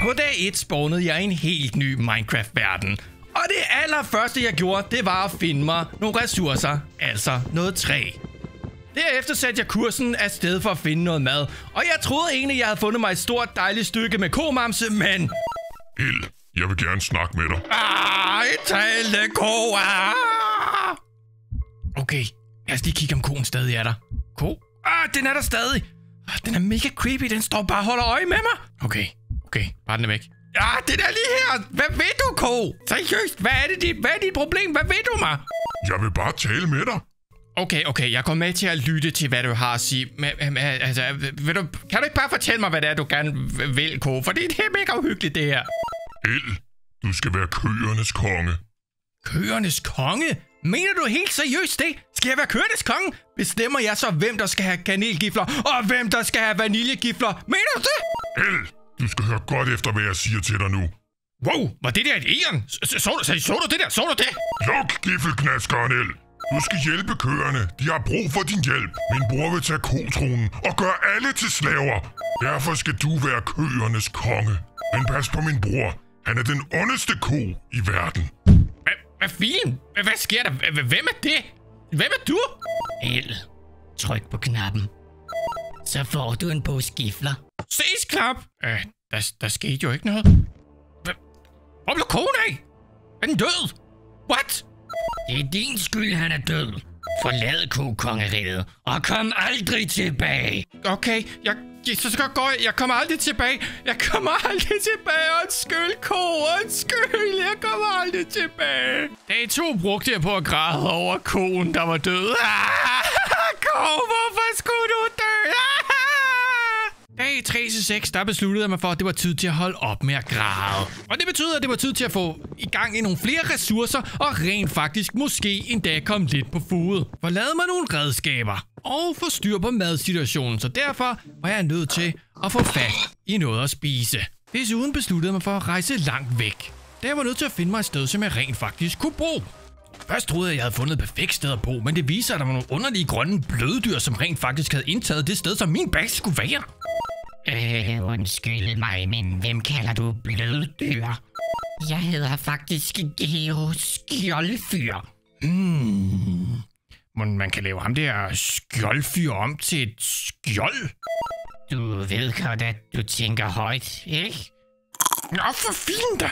På dag 1 spawnede jeg en helt ny Minecraft-verden. Og det allerførste, jeg gjorde, det var at finde mig nogle ressourcer, altså noget træ. Derefter satte jeg kursen afsted for at finde noget mad, og jeg troede egentlig, jeg havde fundet mig et stort dejligt stykke med komamse, men... El, jeg vil gerne snakke med dig. Ah, et talende ko! Ah! Okay, lad os lige kigge om koen stadig er der. Ko? Ah, den er der stadig! Ah, Den er mega creepy, den står bare og holder øje med mig. Okay, okay, bare den er væk. Ah, den er lige her! Hvad ved du, ko? Seriøst, hvad er det dit, hvad er dit problem? Hvad ved du mig? Jeg vil bare tale med dig. Okay, okay, jeg går med til at lytte til, hvad du har at sige. Men, men, altså, vil du, kan du ikke bare fortælle mig, hvad det er, du gerne vil, Ko? For det er mega uhyggeligt, det her. El, du skal være køernes konge. Køernes konge? Mener du helt seriøst det? Skal jeg være køernes konge? Bestemmer jeg så, hvem der skal have kanelgifler, og hvem der skal have vaniljegifler? Mener du det? El, du skal høre godt efter, hvad jeg siger til dig nu. Wow, var det der et æren? Så, så, du det der? Så du det? Luk giffelknaskeren, El. Du skal hjælpe køerne. De har brug for din hjælp. Min bror vil tage kotronen og gøre alle til slaver. Derfor skal du være køernes konge. Men pas på min bror. Han er den ondeste ko i verden. Hvad, hvad filen? Hvad, sker der? Hvem er det? Hvem er du? El, tryk på knappen. Så får du en pose gifler. Knap. Øh, der, der skete jo ikke noget. Hvad? Hvor blev konen af? Er den død? What? Det er din skyld, han er død. Forlad kokongeriget og kom aldrig tilbage. Okay, jeg, jeg så skal gå. Jeg kommer aldrig tilbage. Jeg kommer aldrig tilbage. Undskyld, ko. Undskyld. Jeg kommer aldrig tilbage. Dag to brugte jeg på at græde over konen, der var død. Ah, ko, hvorfor skulle du Dag 3-6, der besluttede jeg mig for, at det var tid til at holde op med at græde. Og det betyder, at det var tid til at få i gang i nogle flere ressourcer, og rent faktisk måske endda komme lidt på fod. For lavede mig nogle redskaber, og få styr på madsituationen, så derfor var jeg nødt til at få fat i noget at spise. Desuden besluttede jeg mig for at rejse langt væk. Da jeg var nødt til at finde mig et sted, som jeg rent faktisk kunne bo. Først troede jeg, at jeg havde fundet et perfekt sted at bo, men det viser, at der var nogle underlige grønne bløddyr, som rent faktisk havde indtaget det sted, som min base skulle være. Øh, undskyld mig, men hvem kalder du bløddyr? Jeg hedder faktisk Geo Skjoldfyr. Men man kan lave ham der skjoldfyr om til et skjold. Du ved godt, at du tænker højt, ikke? Nå, for fint da.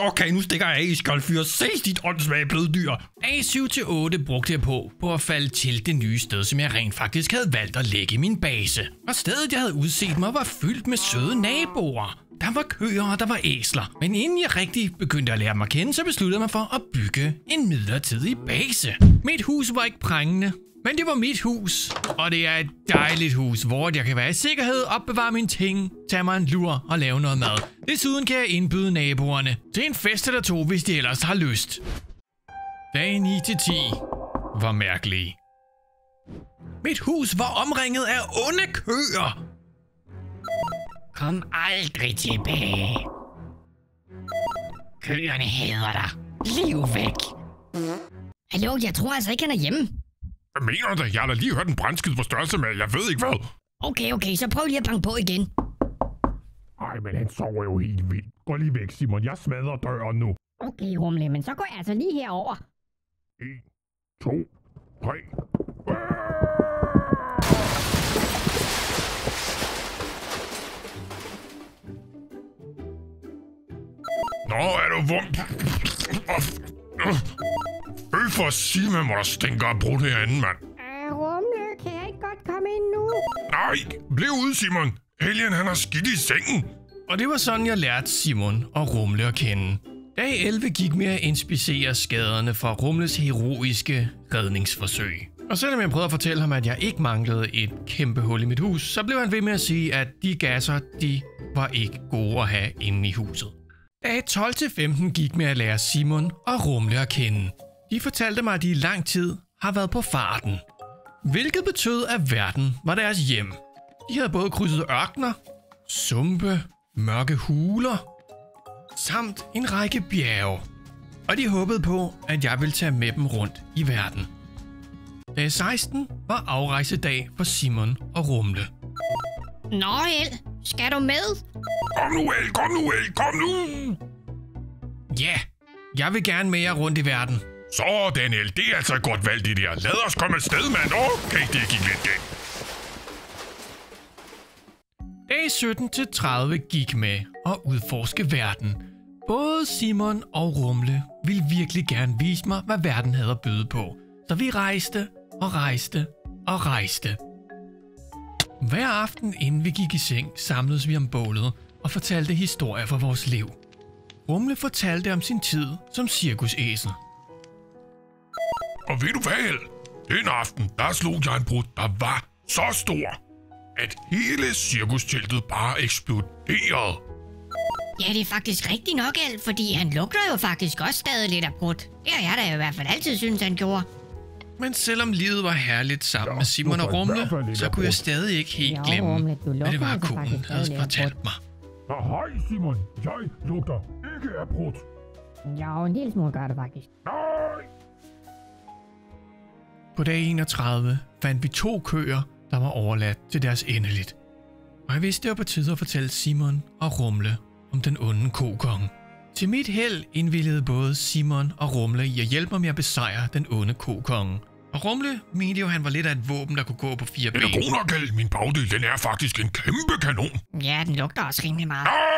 Okay, nu stikker jeg af i skjoldfyr. Ses dit åndssvage bløddyr. A7-8 brugte jeg på, på at falde til det nye sted, som jeg rent faktisk havde valgt at lægge min base. Og stedet, jeg havde udset mig, var fyldt med søde naboer. Der var køer, og der var æsler. Men inden jeg rigtig begyndte at lære mig at kende, så besluttede jeg mig for at bygge en midlertidig base. Mit hus var ikke prangende, men det var mit hus, og det er et dejligt hus, hvor jeg kan være i sikkerhed, opbevare mine ting, tage mig en lur og lave noget mad. Desuden kan jeg indbyde naboerne til en fest eller to, hvis de ellers har lyst. Dag 9-10 var mærkelige. Mit hus var omringet af onde køer. Kom aldrig tilbage. Køerne hader dig. Liv væk. Hallo, jeg tror altså ikke, han er hjemme. Hvad mener du? Jeg har da lige hørt en brandskid på størrelse med, jeg ved ikke hvad. Okay, okay, så prøv lige at banke på igen. Ej, men han sover jo helt vildt. Gå lige væk, Simon. Jeg smadrer døren nu. Okay, Rumle, men så går jeg altså lige herover. 1, 2, 3. Nå, er du vum... Øl for Simon, hvor der stinker af brudt herinde, mand. Øh, Rumle, kan jeg ikke godt komme ind nu? Nej, bliv ude, Simon. Alien, han har skidt i sengen. Og det var sådan, jeg lærte Simon og Rumle at kende. Dag 11 gik med at inspicere skaderne fra Rumles heroiske redningsforsøg. Og selvom jeg prøvede at fortælle ham, at jeg ikke manglede et kæmpe hul i mit hus, så blev han ved med at sige, at de gasser, de var ikke gode at have inde i huset. Dag 12-15 gik med at lære Simon og Rumle at kende. De fortalte mig, at de i lang tid har været på farten. Hvilket betød, at verden var deres hjem. De havde både krydset ørkner, sumpe, mørke huler, samt en række bjerge. Og de håbede på, at jeg ville tage med dem rundt i verden. Dag 16 var afrejsedag for Simon og Rumle. Nå, El, Skal du med? Kom nu, El, kom nu, El, kom nu! Ja, jeg vil gerne med jer rundt i verden. Så, Daniel, det er altså et godt valg, det der. Lad os komme afsted, mand. Okay, det gik lidt galt. Dag 17 til 30 gik med at udforske verden. Både Simon og Rumle ville virkelig gerne vise mig, hvad verden havde at byde på. Så vi rejste og rejste og rejste. Hver aften, inden vi gik i seng, samledes vi om bålet og fortalte historier fra vores liv. Rumle fortalte om sin tid som cirkusæsel. Og ved du hvad, El? Den aften, der slog jeg en brud, der var så stor, at hele cirkusteltet bare eksploderede. Ja, det er faktisk rigtigt nok, Alf, fordi han lugter jo faktisk også stadig lidt af brudt. Det har jeg da i hvert fald altid synes han gjorde. Men selvom livet var herligt sammen med Simon og Rumle, så kunne jeg stadig ikke helt Jo, glemme, Rumle, du hvad det var, konen havde fortalt mig. Nå, hej Simon. Jeg lugter ikke af brudt. Jo, en lille smule gør det faktisk. Nej! På dag 31 fandt vi to køer, der var overladt til deres endeligt. Og jeg vidste, det var på tide at fortælle Simon og Rumle om den onde kokonge. Til mit held indvillede både Simon og Rumle i at hjælpe mig med at besejre den onde kokonge. Og Rumle mente jo, at han var lidt af et våben, der kunne gå på fire Den er ben. god nok. Min bagdel, den er faktisk en kæmpe kanon. Ja, den lugter også rimelig meget. Nej!